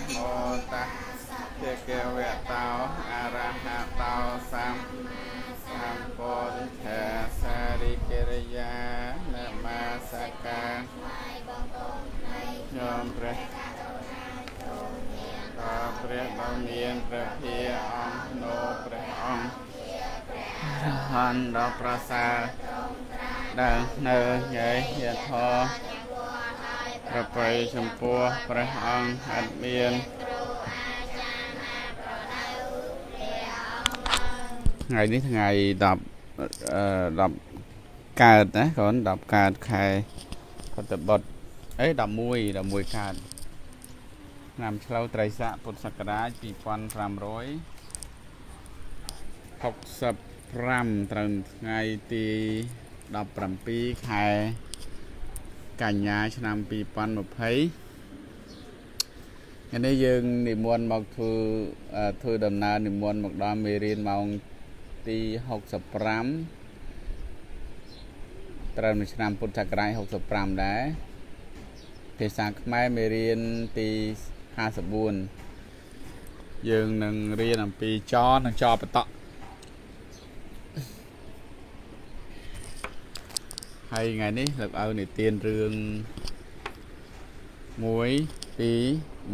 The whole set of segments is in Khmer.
នមោតាជាកេវៈតោអរហតោសម្សម្ពុទ្ធសារិកិរិយានមស្ការញោមព្រះក៏ព្រះបមានព្រះភិយអង្គនោព្រះអង្គរហន្តដល់ប្រសើរដែលនៅញែយធម៌ ប្រប្រៃចំពោះព្រះអង្គអត់មានថ្ងៃនេះថ្ងៃ10អឺ10កើតណាកូន10កើតខែពុទ្ធបុត្រអេ11 11កើតឆ្នាំឆ្លូវត្រីស័កពុទ្ធសករាជ2565ត្រូវថ្ងៃទី17ខែ កញ្ញាឆ្នាំ2020ថ្ងៃនេះយើងនិមន្តមកធ្វើធ្វើដំណើរនិមន្តមកដល់មេរៀនម៉ោងទី65ត្រូវនៅឆ្នាំពុទ្ធសករាជ65ដែរភាសាខ្មែរមេរៀនទី54យើងនឹងរៀនអំពីចនិងចបត ហើយថ្ងៃនេះលោកឪនិទានរឿង1 2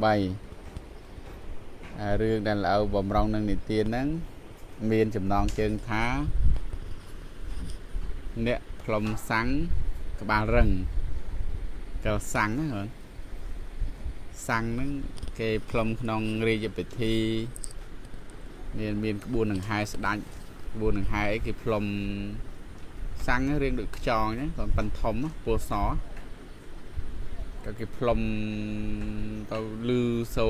3ហើយរឿងដែលលោកឪបំរុងនឹងនិទានហ្នឹងមានចំណងជើងថាអ្នកផ្លុំសាំងក្បាលរឹងកលសាំងហ្នឹងសាំងហ្នឹងគេផ្លុំក្នុងរាជពិធី មានមានក្បួនដង្ហែស្ដាច់ក្បួនដង្ហែអីគេផ្លុំ សាំងរៀងដូចខ្យងហ្នឹងគាត់ប៉ិនធំពណ៌សក៏គេផ្លុំទៅលឺសូ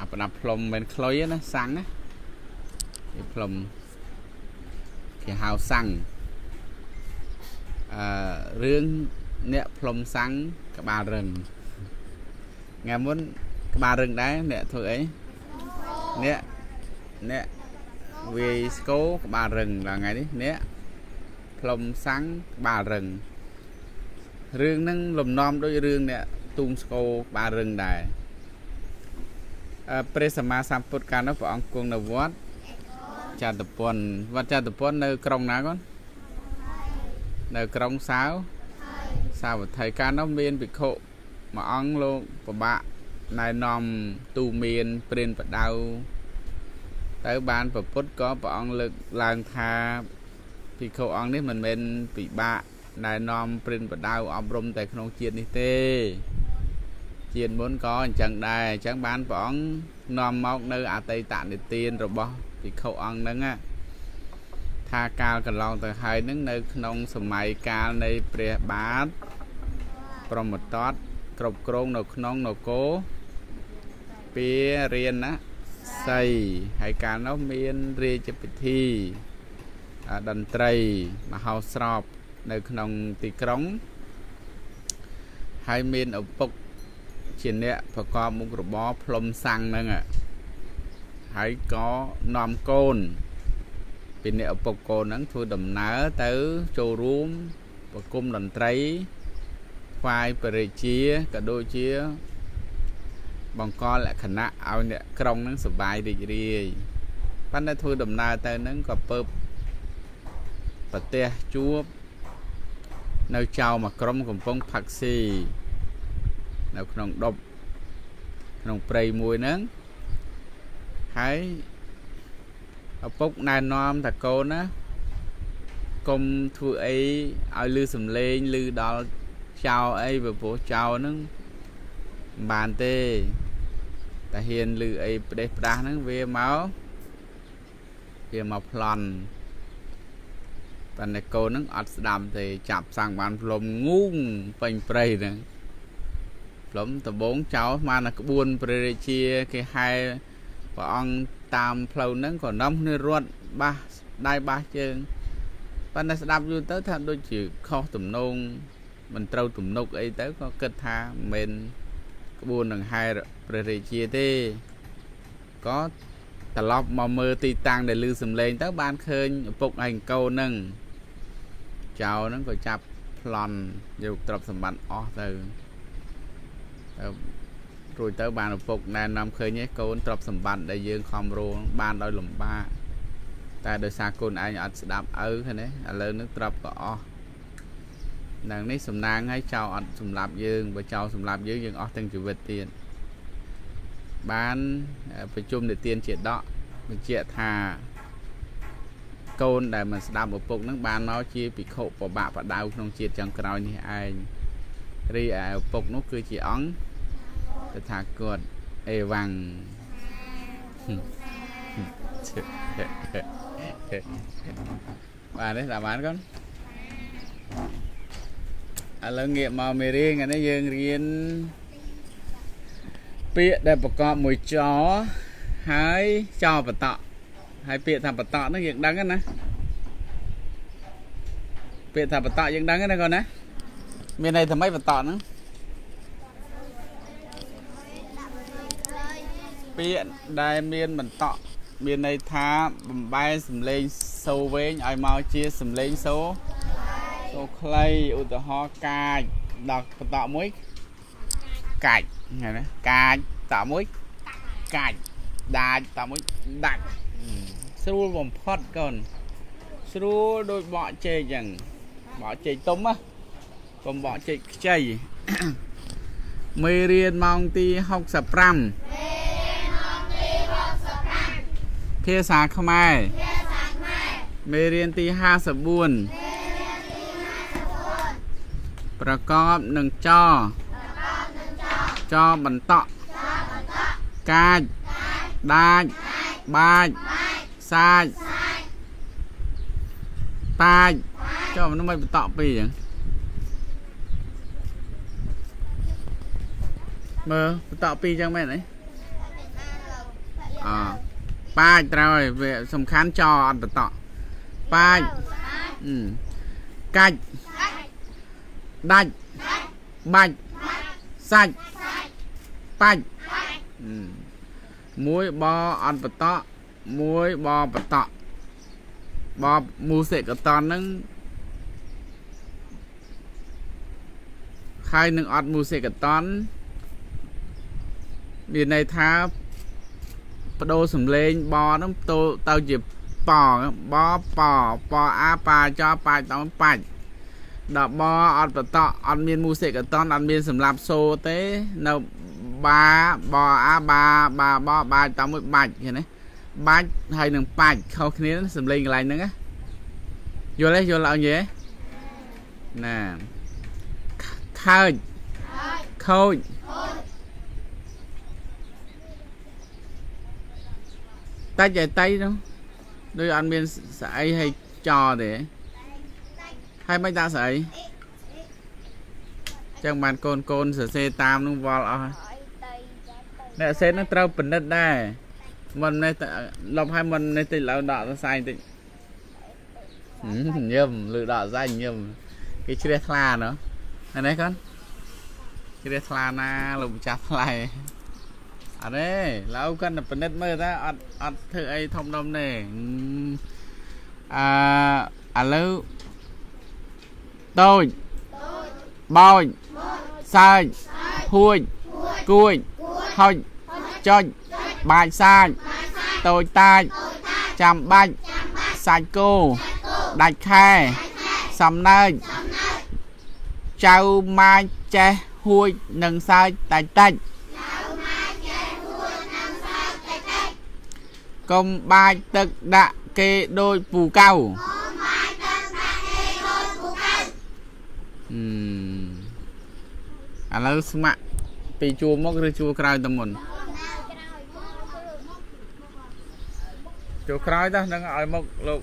អាប្រដាប់ផ្លុំមិនខ្លុយណាសាំងណាគេផ្លុំគេហៅសាំងអឺរឿងអ្នកផ្លុំសាំងក្បាលរឹងថ្ងៃមុនក្បាលរឹងដែរអ្នកធ្វើអីអ្នកអ្នកវាយស្គោក្បាលរឹងដល់ថ្ងៃនេះអ្នក ផ្លុំសាំងក្បាលរឹងរឿងហ្នឹងលំនាំដូចរឿងអ្នកទូងស្គោក្បាលរឹងដែរអឺព្រះសម្មាសម្ពុទ្ធកាលនោះព្រះអង្គគង់នៅវត្តចតុពន្ធវត្តចតុពន្ធនៅក្រុងណាកូននៅក្រុងសាវសាវត្ថីកាលនោះមានភិក្ខុមួយអង្គលោកប្របាក់ណែនាំទូមានព្រានបដៅទៅបានប្រពុតក៏ព្រះអង្គលើកឡើងថា ភិក្ខុអង្គនេះមិនមែនពិបាកណែនាំព្រានបដៅអប់រំតែក្នុងជាតិនេះទេជាតិមុនក៏អញ្ចឹងដែរអញ្ចឹងបានព្រះអង្គនាំមកនៅអតីតនិទានរបស់ភិក្ខុអង្គហ្នឹងថាកាលកន្លងទៅហើយនឹងនៅក្នុងសម័យកាលនៃព្រះបាទប្រមតតគ្រប់គ្រងនៅក្នុងនគរពារៀនណាស័យហើយកាលនោះមានរាជពិធី តន្ត្រីមហោស្រពនៅក្នុងទីក្រុងហើយមានឪពុកជាអ្នកប្រកបមុខរបរផ្លុំសាំងហ្នឹងហើយក៏នាំកូនពីអ្នកឪពុកកូនហ្នឹងធ្វើដំណើរទៅចូលរួមប្រគំតន្ត្រីថ្វាយបរិជាក៏ដូចជា បង្កលក្ខណៈឲ្យអ្នកក្រុងហ្នឹងសុបាយរីករាយប៉ុន្តែធ្វើដំណើរទៅហ្នឹងក៏ពើប ប្រទេសជួបនៅចៅមួយក្រុមកំពុងផឹកស៊ីនៅក្នុងដប់ក្នុងព្រៃមួយហ្នឹងហើយឪពុកណែនាំតាកូនណាកុំធ្វើអីឲ្យលឺសំឡេងលឺដល់ចៅអីព្រោះចៅហ្នឹងមិនបានទេតែហ៊ានលឺអីផ្ដេសផ្ដាស់ហ្នឹងវាមកវាមកប្លន់ ប៉ុន្តែកូនហ្នឹងអត់ស្ដាប់ទេចាប់សាំងបានផ្លុំងូងពេញព្រៃហ្នឹងផ្លុំដបងចោលបានតែក្បួនព្រះរាជាគេហែព្រះអង្គតាមផ្លូវហ្នឹងក៏នាំគ្នារត់បាសដៃបាសជើងប៉ុន្តែស្ដាប់យូរទៅថាដូចជាខុសទំនងមិនត្រូវទំនុកអីទៅក៏គិតថាមិនក្បួនដង្ហែព្រះរាជាទេក៏ត្រឡប់មកមើលទីតាំងដែលលឺសំឡេងទៅបានឃើញឪពុកហើយកូនហ្នឹង ចៅហ្នឹងក៏ចាប់ប្លន់យកទ្រព្យសម្បត្តិអស់ទៅទៅរួចទៅបានឪពុកណែនាំឃើញឯងកូនទ្រព្យសម្បត្តិដែលយើងខំរងបានដោយលំបាកតែដោយសារកូនឯងអត់ស្ដាប់ឪឃើញទេឥឡូវនេះទ្រព្យក៏អស់នឹងនេះសំណាងឲ្យចៅអត់សម្លាប់យើងបើចៅសម្លាប់យើងយើងអស់ទាំងជីវិតទៀតបានប្រជុំនិទានជាដកបញ្ជាក់ថា កូនដែលមិនស្ដាប់ឪពុកនឹងបានមកជាភិក្ខុបបាក់បដៅក្នុងជាតិចុងក្រោយនេះឯងរីឯឪពុកនោះគឺជាអង្គតថាគតអេវ៉ាំងបានទេតាមបានកូនឥឡូវងាកមកមេរៀនថ្ងៃនេះយើងរៀនពាក្យដែលប្រកបមួយចហើយចបតៈ ហើយពាក្យថាបតៈហ្នឹងយើងដឹងណាពាក្យថាបតៈយើងដឹងណាកូនណាមានន័យថាម៉េចបតៈហ្នឹងពាក្យដែលមានបន្តក់មានន័យថាបំបែសំលេងសូវែងឲ្យមកជាសំលេងសូសូខ្លីឧទាហរណ៍កាចដល់បន្តក់មួយកាច់ឃើញណាកាចតមួយកាច់ដាច់តមួយដាច់ ស្រួលបំផុតកូនស្រួលដូចបកចេកអញ្ចឹងបកចេកទុំណាកុំបកចេកខ្ចីមេរៀនម៉ោងទី65ភាសាខ្មែរមេរៀនទី54ប្រកបនឹងចចបន្តកាចដាច់ បាច់សាច់តាច់ចុះមិនមិនបន្តពីអញ្ចឹងមើលបន្តពីអញ្ចឹងមែនទេអប៉ាចត្រូវហើយវាសំខាន់ចអត់បន្តប៉ាចកាច់ដាច់បាច់សាច់បាច់ មួយបអត់បន្តមួយបបន្តបមូសិកតនហ្នឹងហើយនឹងអត់មូសិកតនមានន័យថាបដូរសំឡេងបហ្នឹងទៅទៅជាបបបបអាបាចបាច់ដល់បាច់ដល់បអត់បតអត់មានមូសិកតនអត់មានសម្រាប់សូទេនៅ បាបអាបាបាបបាច់តាមមួយបាច់ឃើញទេបាច់ហើយនឹងបាច់ខុសគ្នាសំឡេងកន្លែងហ្នឹងណាយល់ទេយល់ឡើងយេណាខើចខូចតាច់តែតៃនោះដូចអត់មានស្អីឲ្យចទេហើយមិនដាក់ស្អីចឹងបានកូនកូនសរសេរតាមនឹងវល់អស់ អ្នកសេននឹងត្រូវពិនិត្យដែរមិននេះលប់ឲ្យមិននេះតិចឡើងដកសរសៃតិចញឹមលឺដកសរសៃញឹមគេជ្រះថ្លាណោះអានេះកូនជ្រះថ្លាណាលោកម្ចាស់ថ្លៃអត់ទេឡៅគាត់ពិនិត្យមើលតើអត់អត់ធ្វើអីធំដុំទេអឺឥឡូវតូចបោចសើចហួចគួច ហុចចុចបាច់សាច់តូចតាចចាំបាច់សាច់គោដាច់ខែសំណើចចៅម៉ាចចេះហួចនិងសើចតាច់តាច់កុំបាច់ទឹកដាក់គេដូចពូកៅអឺឥឡូវស្មាក់ ពីជួរមកឬជួរក្រោយទៅមុនជួរក្រោយទៅនឹងឲ្យមកលោក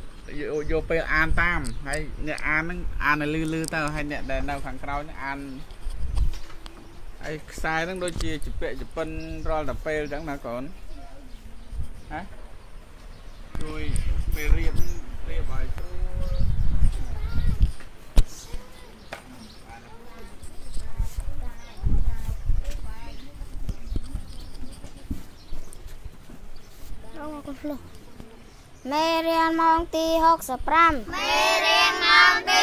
យកពេលអានតាមហើយអ្នកអានហ្នឹងអានឲ្យលឺលឺទៅហើយអ្នកដែលនៅខាងក្រោយហ្នឹងអានហើយខ្សែហ្នឹងដូចជាជពាក់ជពិនរាល់តែពេលអញ្ចឹងណាកូនហ៎ជួយពេលរៀបរៀបឲ្យស្រួ កូនភ្លោះមេរៀនម៉ោងទី65មេរៀនម៉ោងទី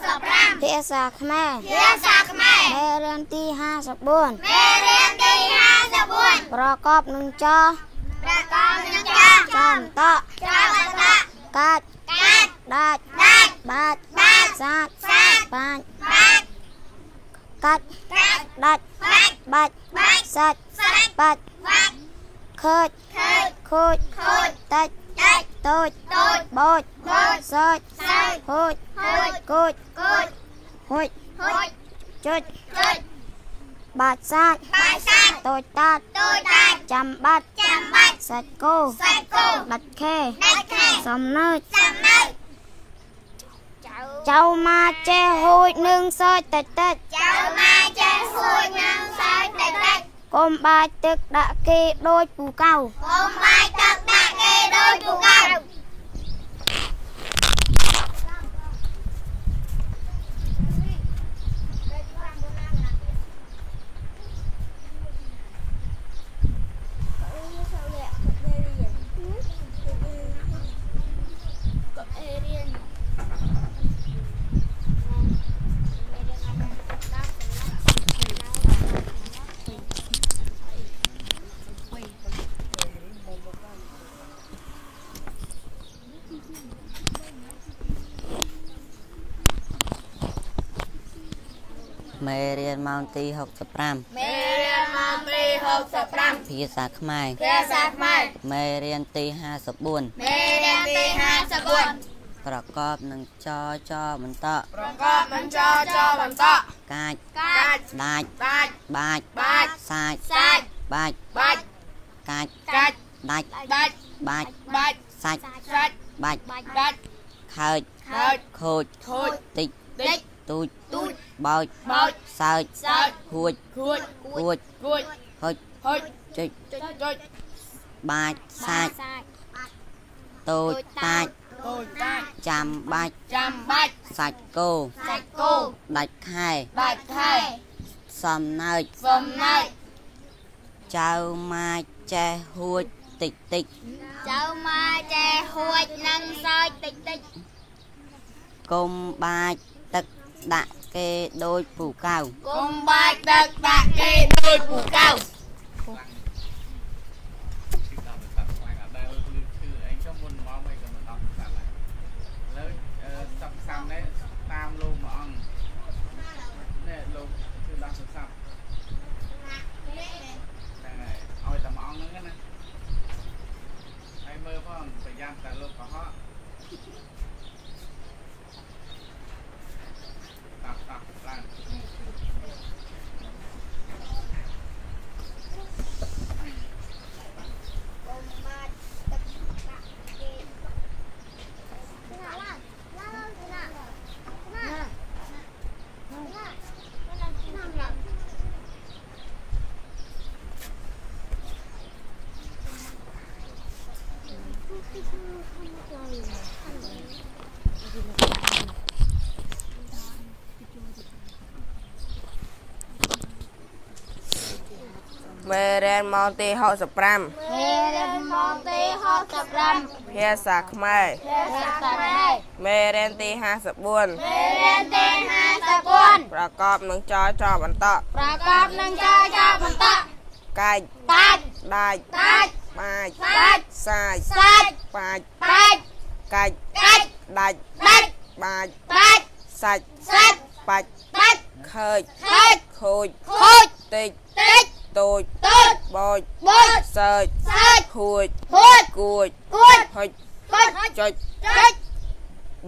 65ភាសាខ្មែរភាសាខ្មែរមេរៀនទី54មេរៀនទីប្រកបនឹងចប្រកបនឹងចាស់ចំតចៅអតៈកាច់កាច់ដាច់ដាច់បាច់បាច់សាច់សាច់បាច់បាច់កាច់កាច់ដាច់បាច់បាច់បាច់សាច់សាច់បាច់បាច់ ខើចខើចខូចខូចតាច់ដាច់តូចតូចបូចបូចសើចសើចហូចហូចគូចគូចហូចហូចចុចចុចបាច់សាច់បាច់សាច់តូចតាច់តូចដាច់ចាំបាច់ចាំបាច់សាច់គោសាច់គោដាច់ខែដាច់ខែសំណើចចាំនៅចៅចៅមកចេះហូចនឹងសើចតិចតិចចៅមកចេះហួចនឹងសាច់តិចតិច កុំបាច់ទឹកដាក់គេដូចពូកៅកុំបាច់ទឹកដាក់គេដូចពូកៅ មេរៀនម៉ោងទី65មេរៀនម៉ោងទី65ភាសាខ្មែរភាសាខ្មែរមេរៀនទី54មេរៀនទី54ប្រកបនឹងចចបន្តប្រកបនឹងចចបន្តកាច់កាច់ដាច់ដាច់បាច់បាច់សាច់សាច់បាច់បាច់កាច់កាច់ដាច់ដាច់បាច់បាច់សាច់សាច់បាច់ដាច់ខើចខើចខូចខូចតិចតិច ទូចទូចបោចបោចសើចសើចហួចខួចគួចគួចហុចហុចចុចចុចចុចបាច់សាច់តូចតាច់តូចតាច់ចាំបាច់ចាំបាច់សាច់គោសាច់គោដាច់ខែដាច់ខែសំណើចសំណើចចៅម៉ាចចេះហួចតិចតិចចៅមកចេះហួចនឹងសើចតិចតិចកុំបាច់ទឹក ដាក់គេដូចពូកៅកុំបាច់ដឹកដាក់គេដូចពូកៅ ដល់ទៅសាប់ខ្លាំងអត់ដែលឮឈឺអីចុះមុនមកមិនក៏មិនដល់សាប់ហើយលើអឺសាប់សាំនេះតាមលោកមួយអង្គនេះលោកឈឺដល់ទៅសាប់តែឲ្យតែមួយអង្គហ្នឹងណាហើយមើលផងប្រយ័ត្នតែលោកកុហកតាប់តាប់ឡើង មេ រៀនម៉ោងទី65មេរៀនម៉ោងទី65ភាសាខ្មែរភាសាខ្មែរមេរៀនទី54មេរៀនទី54ប្រកបនឹងចចបន្តប្រកបនឹងចចបន្តកាច់តាច់ដាច់តាច់បាច់សាច់សាច់សាច់បាច់បាច់កាច់កាច់ដាច់ដាច់បាច់បាច់សាច់សាច់បាច់បាច់ខើចខើចខូចខូចតិច តិចតូចតូចបោចបូចសើចសើចហួចហួចគួចគួចហុចគួចចុចចុច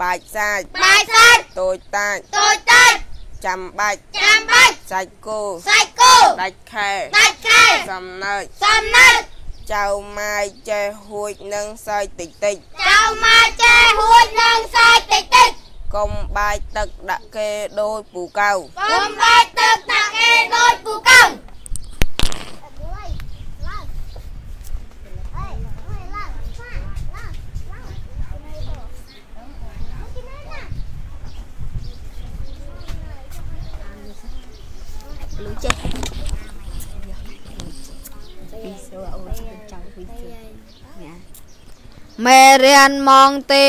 បាច់សាច់បាច់សាច់តូចតាច់តូចតាច់ចាំបាច់ចាំបាច់សាច់គោសាច់គោដាច់ខែដាច់ខែសំណើចសំណើចចៅម៉ាយចេះហួចនឹងសើចតិចតិចចៅមកចេះហួចនឹងសាច់តិចតិចកុំបាច់ទឹកដាក់គេដូចពូកៅកុំបាច់ទឹកដាក់គេដូចពូកៅ មេរៀនម៉ោងទី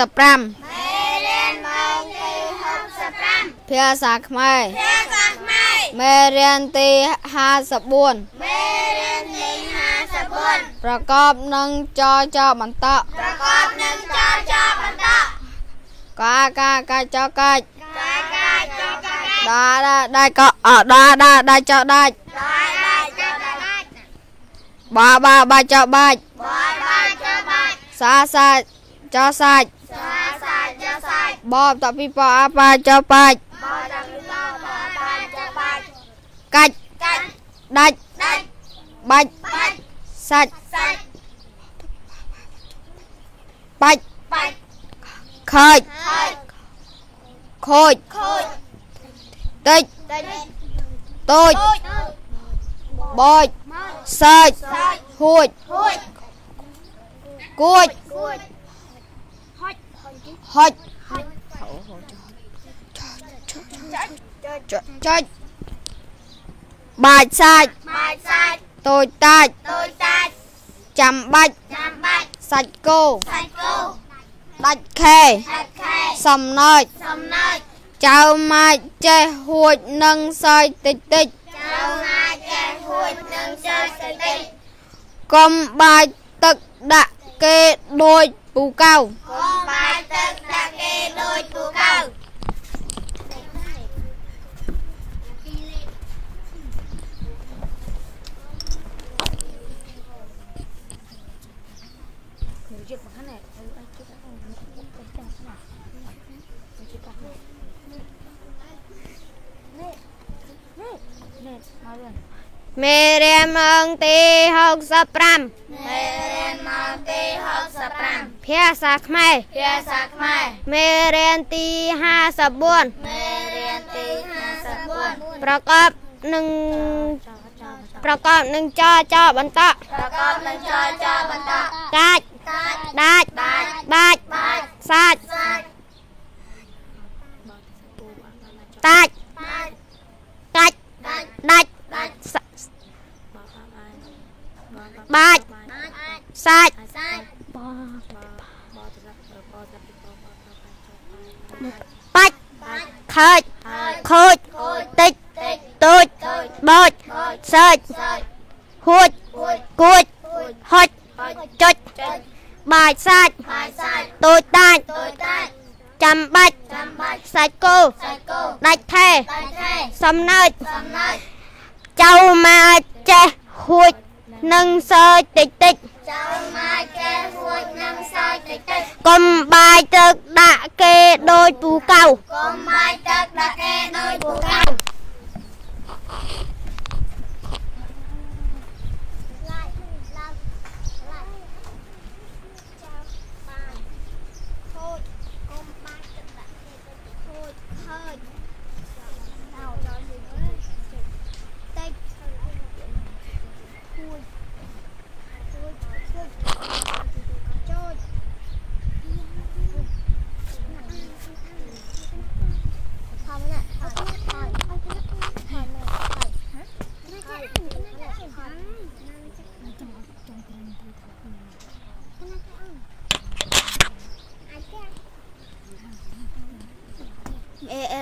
65មេរៀនម៉ោងទី65ភាសាខ្មែរភាសាខ្មែរមេរៀនទី54មេរៀនទីប្រកបនឹងចចបន្តប្រកបនឹងចចបន្តកាកាកាចកាច់កាយកាយចកាយដាដាដាច់ក៏អដាដាដាច់ចដាច់ដាយដាយចដាយបាបាបាចបាច់បាយបាយចបាយសាសាចសាច់សាសាចសាយបប តពីបអាបាចបាច់បោដល់ពីបោបាយចបាយកាច់កាច់ដាច់ដាច់បាច់បាច់សាច់សាច់បា ច់បាច់ខើចហើយខូចខូចតិចតិចតូចទូចបូចមកសើចសាច់ហួចហួចគួចគួចហុចហុចចុចចុចបាច់សាច់បាយសាច់តូចតាច់ទូចតាច់ចាំបាច់ចាំបាច់សាច់គោសាច់គោដាច់ខែដាច់ខែសំណើចសំណើចចៅម៉ាច់ចេះហួចនឹងសើចតិចតិចចៅណាចេះហួចនឹងសើចតិចតិចកុំបាច់ទឹកដាក់ គេដូចពូកៅកុំបាយទឹកដាក់គេដូចពូកៅ មេរៀនម៉ោងទី65មេរៀនម៉ោងទី65ភាសាខ្មែរភាសាខ្មែរមេរៀនទី54មេរៀនទី54ប្រកបនឹងប្រកបនឹងចចបន្តប្រកបនឹងចចបន្តកាច់តាច់ដាច់ដាច់បាច់បាច់សាច់សាច់តាច់តាច់កាច់ដាច់ដាច់ដាច់ស បាច់ដាច់សាច់សាច់បាច់បាច់ខើចហើយខូចខូចតិចតិចទូចទូចបូចបូចសើចសើចហួចហួចគួចហួចហុចហុចចុចចុចបាច់សាច់បាយសាច់ទូចតាច់ទូចតាច់ចាំបាច់ចាំបាច់សាច់គោសាច់គោដាច់ថែដាច់ខែសំណើចសំណើចចៅម៉ាចេះហួច នឹងសើចតិចតិចចៅម៉ាចេះហួចនឹងសើចតិចតិចកុំបាយទឹកដាក់គេដូចពូកៅកុំបាយទឹកដាក់គេដោយពូកៅ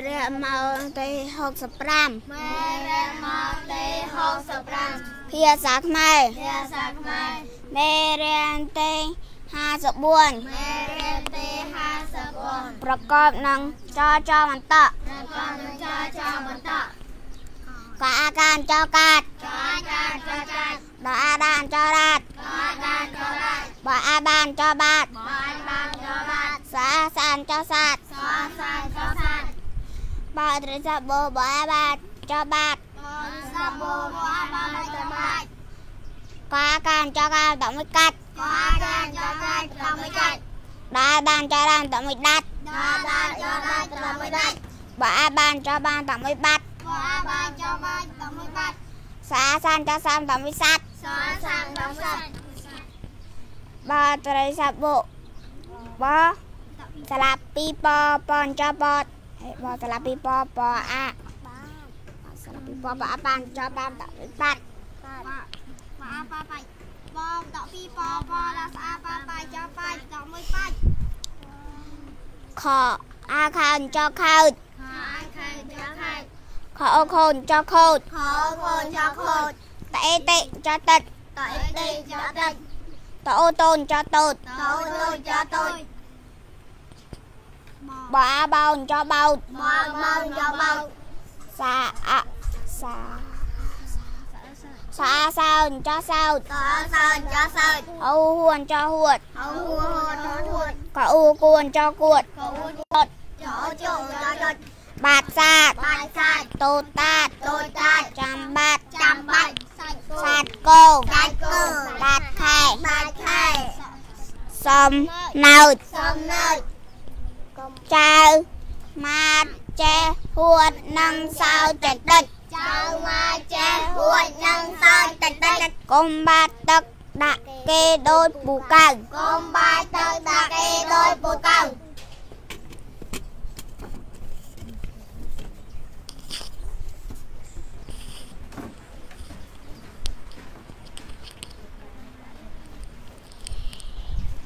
រ៉ាមកទី65មេរៀនមកទី65ភាសាខ្មែរភាសាខ្មែរមេរៀនទី54មេរៀនទី54ប្រកបនឹងចចបន្តប្រកបនឹងចចបន្តកអាកានចកាត់ចចាចចាចដអាដានចរាតកដានចដាចបអាបានចបាតបាយបានចបាតសាសានចសាតសសានចសាន បើត្រីសាបោបអាបានចបាតបនសបោបាយបានចបាតកអាកានចកាតតមួយកាត់កដានចកាចត្រមួយកាច់ដអាបានចរានតមួយដាច់ដាដានចដាចត្រមួយដាច់បអាបានចបានតមួយបាត់បាយបានចបាតត្រមួយបាត់សាសានចសានតមួយសាត់សសានត្រមួយសានបើត្រីសាបោបស្លាប់ពីពពនចបត ហើយបស្លាប់ពីពពអាស្លាប់ពីពពអាបានចបានតមួយបាត់ប៉ាប៉ាប៉ាបងតពីពពឡាស្អាប៉ាប៉ាចប៉ាតមួយប៉ាច់ខអាខានចខោចខាខៃចខៃខអូខូនចខូចខោខូនចខូចតេតិចតិតតអីទីចតិចបតអូតូនចតូចតូចតូចចតូចបអាបោនចបោតមកមកចបោកសាអសាសាសោនចសោតតសើចសើចអូហួន ចហួតអោហួហួហួកអ៊ូគួនចគួតកូចចចចចបាតសាតបាយសាច់តូតតាតតូចតាច់ចាំបាត់ចាំបាច់សាច់គោសាតគោសាច់គោបាតខែបាយខែសំណើតសំណើច ចៅម៉ាតចេះហួតនឹងសោចតិចចៅមកចេះហួចនឹងសើចតិចតិចកុំបាតទឹកដាក់គេដូចពូកៅកុំបាយទៅដាក់គេដោយពូកៅ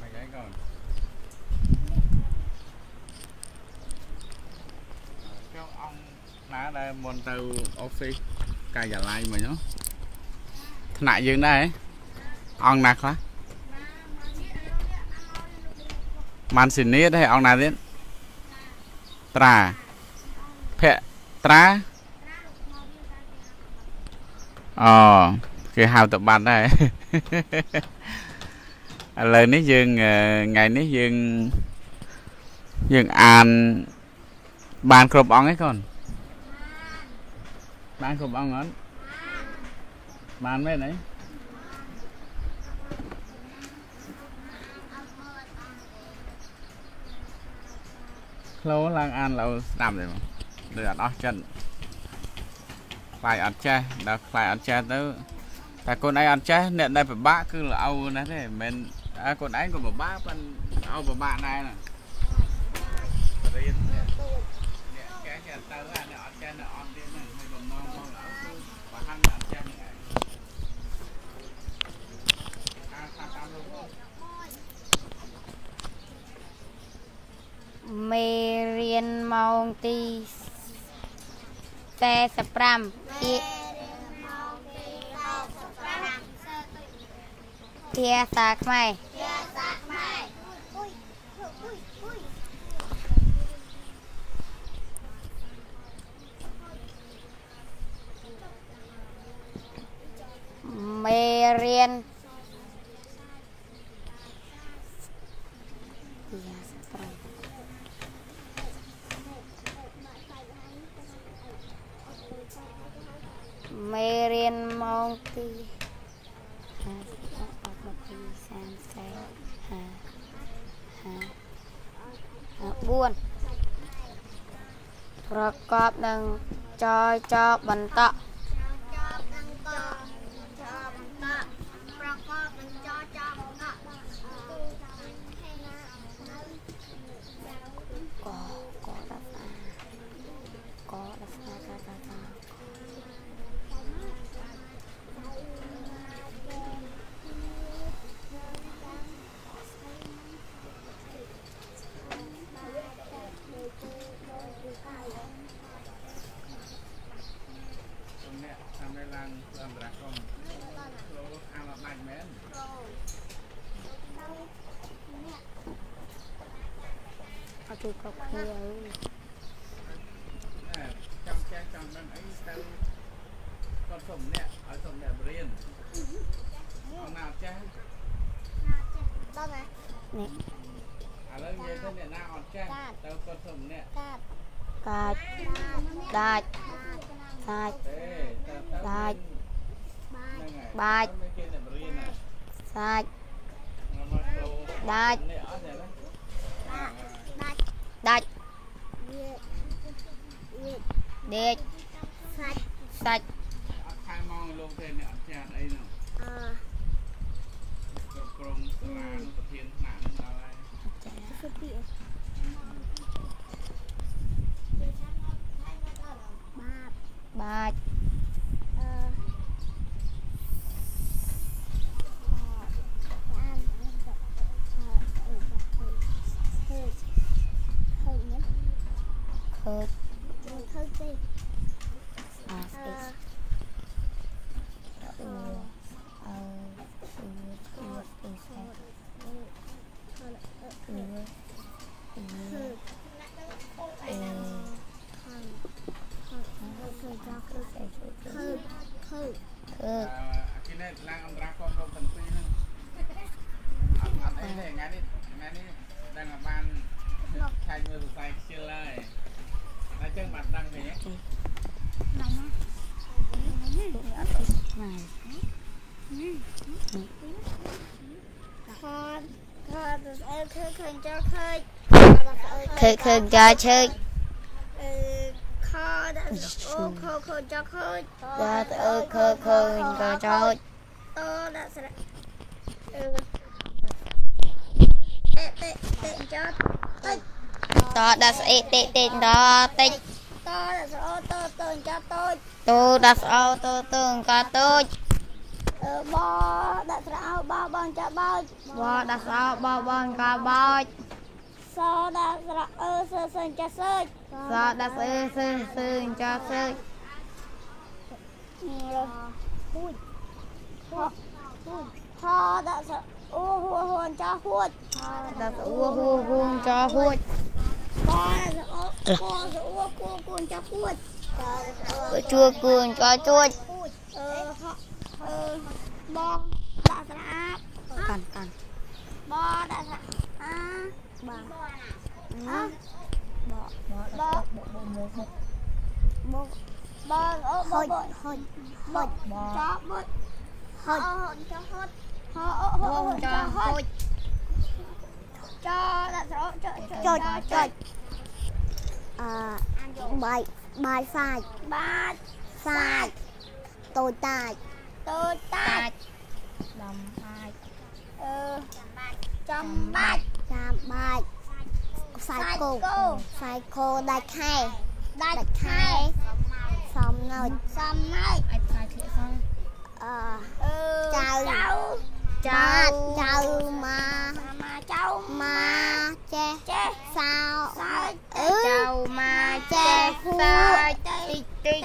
មិនអីកូនចុះអង្គណា ដែលមុនទៅអอฟហ្វិសកាយាល័យមិញហ៎ថ្នាក់យើងដែរហ៎អង្គណាខ្លះម៉ាន់ស៊ីនីតហើយអង្គណាទៀតត្រាភៈត្រាអូគេហៅទៅបាត់ដែរឥឡូវនេះយើងអឺថ្ងៃនេះយើងយើងអានបានគ្រប់អង្គឯងកូន បានគ្រប់អង្គអត់បានមែនអីខ្លូឡើងអានឡូវស្ដាប់ទេបងដូចអត់អស់ចិត្តខ្លាយអត់ចេះដល់ខ្លាយអត់ចេះទៅតែកូនឯងអត់ចេះអ្នកដែលពិបាកគឺល្អណាស់ទេមិនមែនអើកូនឯងក៏ពិបាកប៉ុន្តែឲ្យពិបាកដែរណារៀនអ្នកអ្នកចេះចេះទៅអាអ្នកអត់ចេះអ្នកអត់ទៀតហ្នឹងហើយបំណងមកល្អគឺបើហាំអ្នកអត់ចេះហ្នឹងឯងអាថាតាមលោកបង មេរៀនម៉ោងទី45ភាភាសាខ្មែរមេរៀន45មេរៀនម៉ោងទី50អត់មកទី30 4ប្រកប នឹងចយចបន្តក់ ចប់នឹងកចប់តប្រកបនឹងចចប់ត កកដាក់ស្អាកដាក់ស្អាកាកាកា អ្នកតាមនៅឡើងអន្តរកុំលោកអានអត់ដាច់មែន អត់ជួយគ្រប់គ្នាអើយ អើចង់ចេះចង់ដឹងអីទៅគាត់សុំអ្នកឲ្យសុំអ្នកបរៀនអង្គណាអត់ចេះ ដល់ណា នេះ ឥឡូវនិយាយទៅអ្នកណាអត់ចេះទៅគាត់សុំអ្នក កាត់ កាចដាច់ដាច់ ទេទៅទៅ ដាច់ ហ្នឹងហើយ បាច់ ទៅគេអ្នកបរៀនណា សាច់ មកមកគ្រូ ដាច់ អ្នកអត់ទេណា ដាច់ វាវា ដេកសាច់សាច់អត់ខែមកលោកទេអ្នកអត់ចេះអីហ្នឹងអឺគ្រប់គ្រងសាលានោះប្រធានថ្នាក់ហ្នឹងដល់ហើយសុភីបាបបាច់ អឺអានអឺអឺឃើញឃើញហ្នឹង ខើច ឃើញទេ អា អ ស្អិឺ ចអឺអឺអឺអឺអឺ អាគីនេះឡើងអន្តរាគមន៍លោកទាំងពីរហ្នឹងអត់អត់អីទេថ្ងៃនេះថ្ងៃនេះដឹងថាបានឆែកមើលសរសៃខ្ជិលហើយតែចឹងបាត់ដឹងទេហ៎ ខនខនអើ ឃើញឃើញចោលឃើញឃើញឃើញចាឈើអឺខដាក់អូខខចោលឃើញចាអើឃើញឃើញចាចោចតដាក់ស្រៈអឺតេតេតេចោលតិចតដាក់ស្អេតិតិដល់តិចតដាក់ស្រអូតតចោលតូចតូដាក់ស្អោតូតងកាតូចអឺ បដាក់ស្រអោបបងចោលបោចបដាក់ស្អោបបងកាបោចសដាក់ស្រអើសើសើចោលសើចសដាក់ស្អើសើសើចាសើហួចខដាក់ស្រអូហួហួចោលហួចដាក់អ៊ូហូហូចាហួចបដាក់ស្រអូគួស្រអូគួគួចោលហួចជួគួនចាជួចអឺ អឺបងដាក់ស្រអាប់កាន់កាន់បដាក់ស្រអាបងអើបបបបងអូហុចហុចហុចចោបុចហុចចោហុចហោអូហុចចោហុចចោដាក់ស្រចុចចុចចុចអឺបាយបាយសាច់បាច់សាច់តូចតាចតូចតាច់ដំបាច់អឺចំបាច់ចាំបាច់សាច់គោសាច់គោសាច់គោដាច់ខែដាច់ខែសំណើចសំណើចអាចខ្លាយធ្លាក់ផងអឺអឺចៅចៅចៅចៅមកមកចៅមកចេះចេះសោសើចអឺចៅមកចេះហួចតិចតិច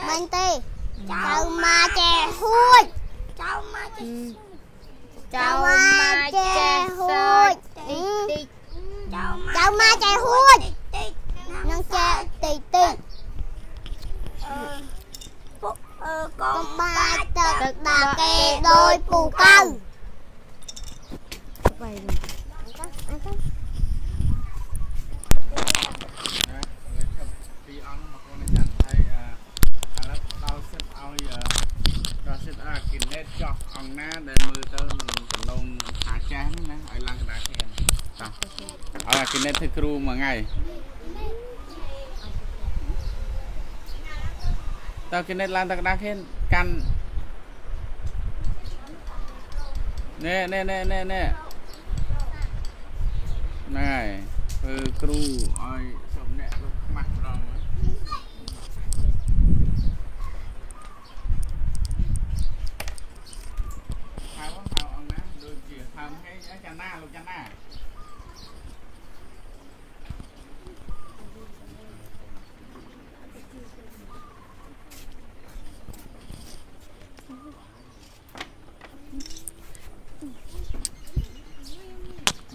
មិនទេចៅចៅមមកចេះហួចចៅមកចេះចៅមកចេះហួចអឺចៅចៅមកចេះហួចតិចនឹងចេះតិចតិចអឺពុកអឺកុកុំំបា បាច់ច់ទឹកទឹកដាក់ដាក់គេគេដោដោយយពូពូកៅកៅពីអង្គមកខ្លួនចាត់ហើយអឺឥឡូវដល់សិតឲ្យដល់សិតអាគីណេតចោះ អង្គណាដែលមើលទៅកំឡុងអាចាស់ហ្នឹងណាឲ្យឡើងកណ្ដាលខៀនតោះឲ្យអាគីណេតធ្វើគ្រូមួយថ្ងៃតើគីណេតឡើងទៅកណ្ដាលខៀនកាន់ណែណែណែណែណែហ្នឹងហើយធ្វើគ្រូឲ្យសុំអ្នកលោកខ្មាស់ម្ដងមើលហៅហៅអង្គណាដូចជាហៅហេចាណាលោកចាណា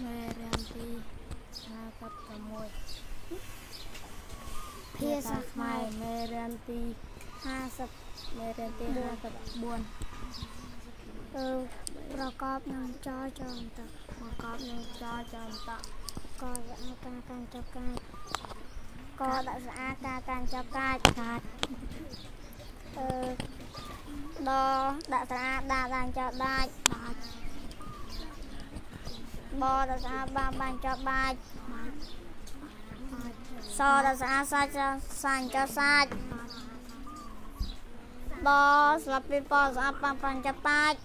មេរៀនទី56ភាសាខ្មែរមេរៀនទី50មេរៀនទី54អឺប្រកបនឹងចចងតប្រកបនឹងចចងតកស្អា ការកាន់ចុកកាចកដាក់ស្អាការកាន់ចុកកាចកាចអឺដដាក់ស្អាដាក់ដាក់ចុកដាច់ដាច់បរស្អាតបានបានចប់បាច់សរស្អាតសាច់សាញ់ចុះសាច់បស្លាប់ពីបស្អាតបានបានចប់បាច់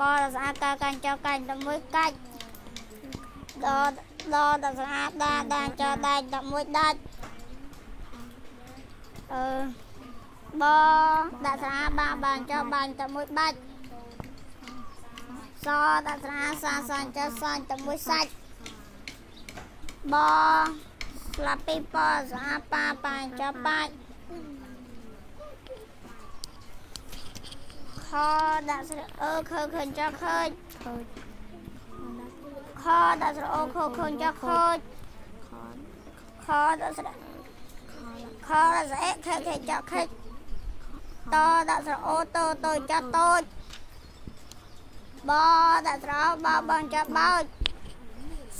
កស្អាតកាកាន់ចុះកាច់11កាច់ ដដដស្អាតដាដាចុះដាច់11ដាច់អឺបដាក់ស្អាតបានបានចុះបាន11បាច់សដាក់ស្រាសាសាញ់ចុះសាញ់តែមួយសាច់បស្លាប់ពីបស្អាប៉ាប៉ាចុះបាច់ខដាក់ស្រាអឺខើឃើញចុះឃើញ ខដាក់ស្រាអូខើឃើញចុះឃើញខដាក់ស្រាខដាក់ស្អេខើខេចុះខេចខតដាក់ស្រអូតូចតូចចាស់តូចបដាក់ស្រោបបងចាស់បោច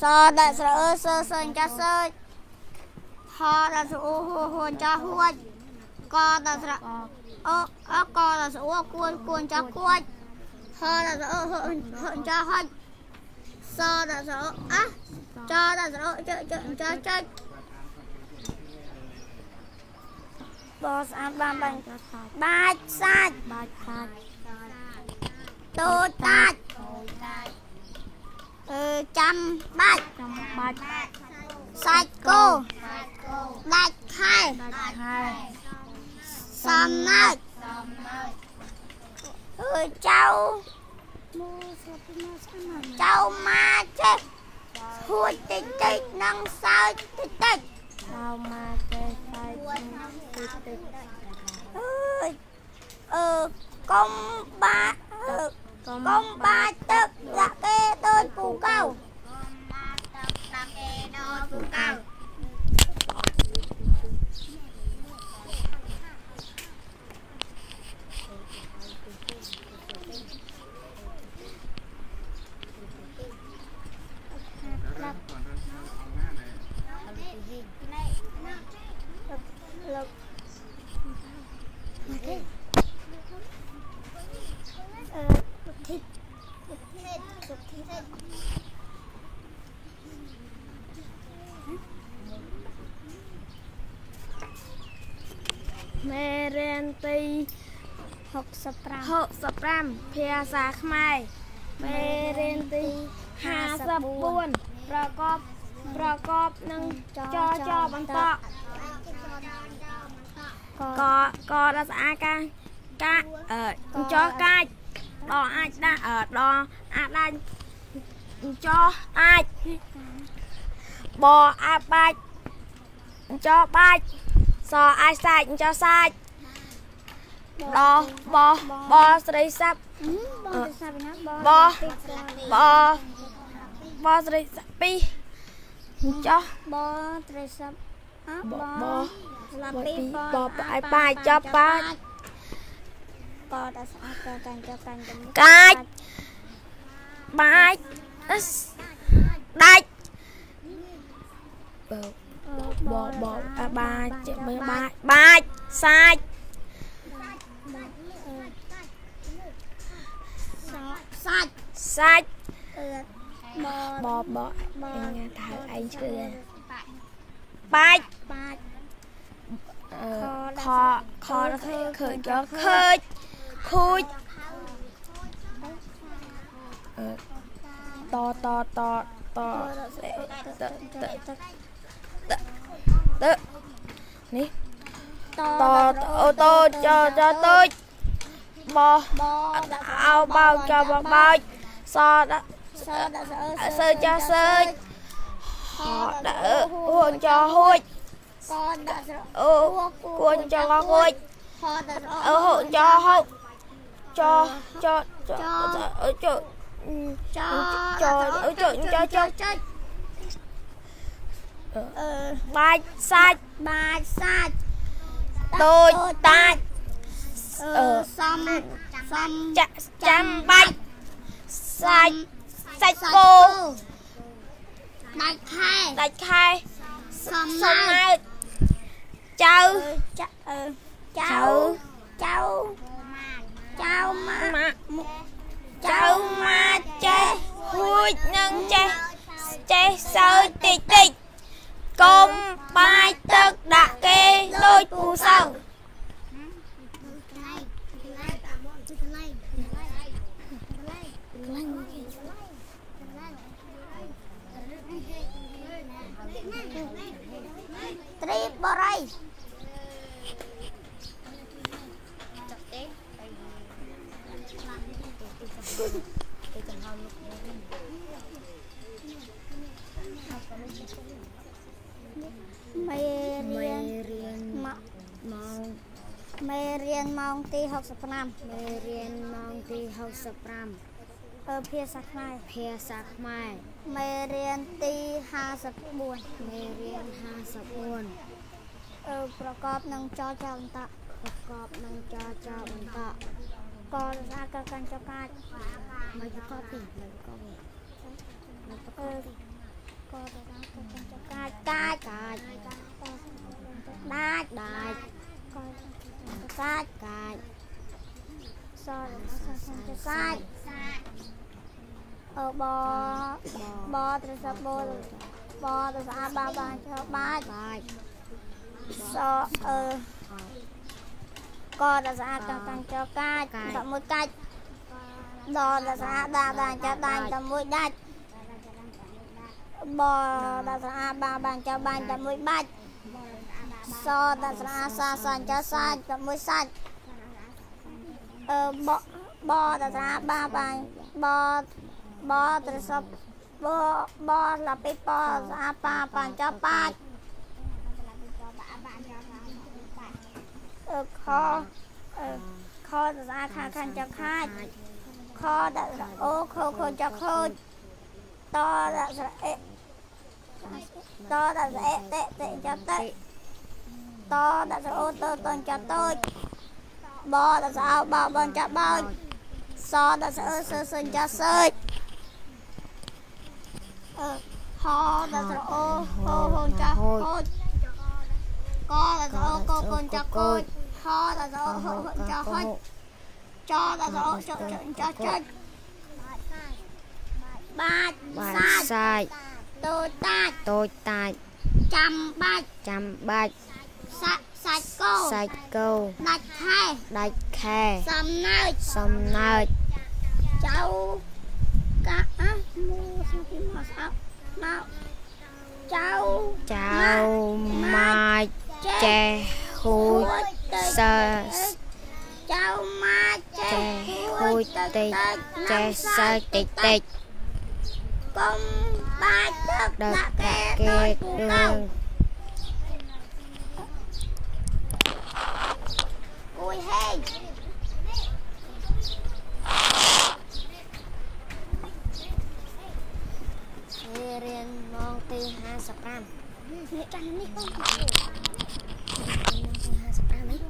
សដាក់ស្រអើសើសើចាស់សើចហដាក់ស្រអូហួហួចាស់ហួចកដាក់ស្រអូអកដាក់ស្រអូគួនគួនចាស់គួចហដាក់ស្រអូហួចាស់ហុច សដាក់ស្រអូអះចដាក់ស្រអូចចចាស់ចាច់បស្អាតបានបាញ់បាច់សាច់បាច់សាច់តូចតាច់អឺចាំបាច់ចាំបាច់សាច់គោដាច់ខែដាច់ខែសំណើចអឺចៅ ចៅម៉ាចេះហួចតិចតិចនិងសើចតិចតិចចៅម៉ាចេះសើចតិចតិចអើយអឺកុំបាអឺកុំបាច់ទឹកដាក់គេដូចពូកៅដាក់គេដូចពូកៅ lực ờ thịt thịt thịt thịt មេរៀនទី 65 65ភាសាខ្មែរមេរៀនទី54ប្រកបប្រកបនឹងចចបន្តកកដល់ស្អាកាកាអឺចកាច់ដល់អាចដាក់អឺដល់អាចដាក់ចអាចបអាបាច់ចបាច់សអាចសាច់ចសាច់ ដល់បបស្រីសាប់បងទៅសាប់ណាបងបបបស្រីសាប់ពីរចោះបងត្រូវសាប់អើបបងបស្លាប់បពីពីបបបឲ្យបាច់ចាប់បាច់បដល់ស្អាតកាញ់ចាប់កាញ់ទៅកាច់បាច់អឹសដាច់បបបបអាបាច់មើលបាច់បាច់សាច់ សាច់សាច់អឺបបបបអញថាឯងឈ្មោះបាច់បាច់អឺខខឃើញឃើញឃើញខូចអឺតតតតតតតនេះតតអូតូចចតូច បោះបអោបោចបបោចសដាក់សដាក់សើសើចសើចហដាក់ហួនចហួចកដាក់ស្រអូគួនចហួចហដាក់ស្រអឺហូចហូចចចចអឺចចចចអឺចចចចអឺបាច់សាច់បាច់សាច់តូចតាច់អឺ សំសំចាក់ចាំបាច់សាច់សាច់គោដាច់ខែដាច់ខែសំសំណើណើចចៅចាអឺចៅចៅចៅម៉ាម៉ាក់ចៅម៉ាចេះហួចនឹងចេះចេះសើចតិចតិចកុំបាច់ទឹកដាក់គេដូចពូសៅ ត្រីបរិយមេរៀនរៀនមកម៉ោងមេរៀនម៉ោងទី65មេរៀនម៉ោងទី65អឺភាសាខ្មែរភាសាខ្មែរ មេរៀនទី54មេរៀន54អឺប្រកបនឹងចចន្តៈប្រកបនឹងចចបន្តកសាកកាន់ចកាចមិនប្រកបទីមិនប្រកបមិនប្រកបទីកសាកកាន់ចកាចកាចកាចដាច់ដាច់កកាចកាចសរសរកាចអ បបត្រសបបត្រសាបាបាចបាច់បាច់សអឺកដសាកកាន់ចកាចតមួយកាច់ដដសាដាដាចដាញ់តមួយដាច់បដសាបាបាចបាញ់តមួយបាច់សដសាសាសាញ់ចសាច់តមួយសាច់អឺបបដសាបាបាញ់ប បត្រសបបលពីបសាបាបញ្ចបាច់អឺខអឺខដសាខាខានចខាច់ខដសអូខខចខូចតដសអេតដសអេតេតេចតេតដសអូតតចតូចបដសអោបបនចបោចសដសអឺសសញ្ចសើចអឺ ហដសអូហូហូចហូចកដសអូកកូនចកូចហដសអូហូហូចហូចចដសអូចចចចចបាច់បាសាច់ច់សាច់តូចតាច់តូចតាចចាំបាច់ចាំបាច់សាច់សាច់គោសាច់គោដាច់ខែដាច់ខែសំណើចសំណើចចៅ កាអះមកស្គីមកស្អប់មកចៅចៅម៉ាច់ចេះហួចសើចៅមកចេចេះហួចតិចចេះសើតិចតិច កុំបាច់ទឹក ដឹក ដាក់ តា គេ គេ ដូចគូ ដ កៅ ង គួយហេង មេរៀនម៉ោងទី55នេះចាស់នេះកូនម៉ោងទី55នេះ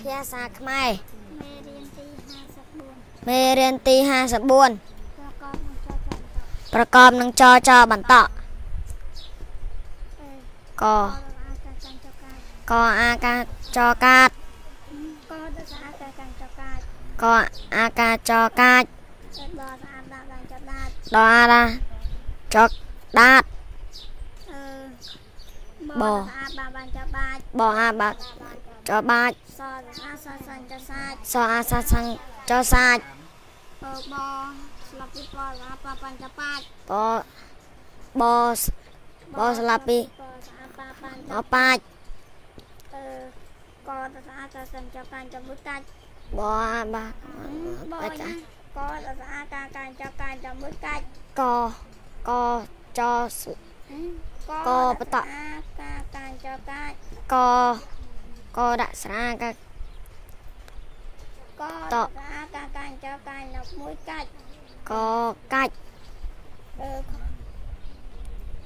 ភាសាខ្មែរមេរៀនទី54មេរៀនទី54ប្រកបនឹងចចចបន្តប្រកបនឹងចចបន្តកកកអាកាចកាតកដសាកកាន់ចកាចកអាកាចកាចដស្អាតដាក់ដាក់ច ដាតដអារាចកដាតអឺបស្អាតបាបាញ់ចបាច់បអាបាក់ចបាច់សស្អាតសសាញ់ចសាច់សអាសាសាំងចសាច់អឺបស្លាប់ពីបស្អាតបាបាញ់ចបាច់បបសបស្លាប់ពីបស្អាតបាបាញ់ចបបាច់អឺកដស្អាតសសាញ់ចកាញ់ចមួយកាច់បអាបាក់បបាច់ណា កដស្អាតកាកាញ់ចកាញ់ចមួយកាច់កកចស្កបតអាកាកាញ់ចកាច់កកដាក់ស្រាកកតដស្អាតកាកាញ់ចកាញ់មួយកាច់កកាច់អឺ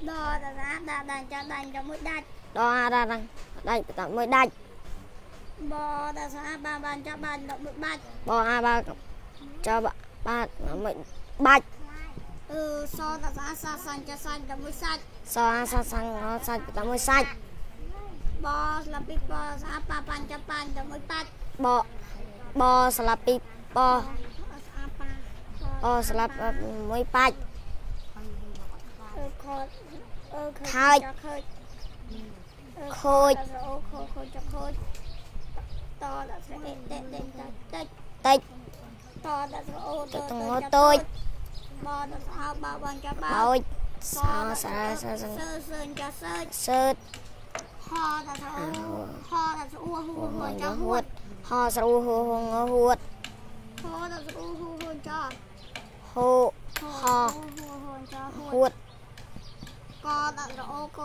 ដដស្អាតដាក់ដាញ់ចដាញ់ចមួយដាច់ដអារារងដាច់តមួយដាច់បដស្អាតបាបាញ់ចបាច់មួយបាច់បអាបា ចបបាត់មួយបាច់អឺសដស្អាតសាសាញ់ចសាញ់ចមួយសាច់សអាសាសាំងសាច់តមួយសាច់បស្លាប់ពីបស្អាតបាបាញ់ចបាញ់ចមួយបាច់បបស្លាប់ពីបស្អាតបាបស្លាប់មួយបាច់អឺខូចអឺខើចខូចខូចអូខូចខូចចខូចតដល់ស្អេតេតេតិចតិច តដល់ស្អូតតងតូចបដល់ស្អោបបបាញ់ចបាបោចសអសាសាសាំងសើសើចសើចសើតហដល់ស្អូហដល់ស្អួហូហូចហួតហស្រូហូហងហួតហដល់ស្អួហូហូចហូហូហហូហូចហួហួតតកដល់ស្អូក